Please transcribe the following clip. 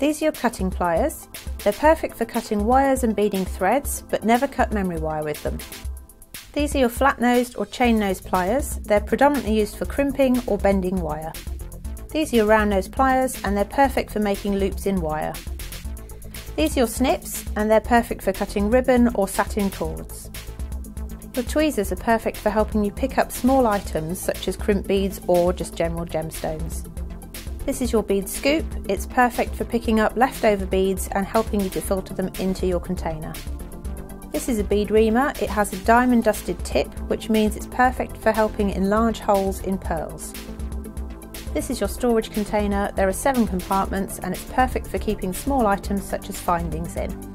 These are your cutting pliers. They're perfect for cutting wires and beading threads, but never cut memory wire with them. These are your flat-nosed or chain-nosed pliers. They're predominantly used for crimping or bending wire. These are your round-nosed pliers and they're perfect for making loops in wire. These are your snips and they're perfect for cutting ribbon or satin cords. Your tweezers are perfect for helping you pick up small items such as crimp beads or just general gemstones. This is your bead scoop. It's perfect for picking up leftover beads and helping you to filter them into your container. This is a bead reamer. It has a diamond dusted tip, which means it's perfect for helping enlarge holes in pearls. This is your storage container. There are seven compartments and it's perfect for keeping small items such as findings in.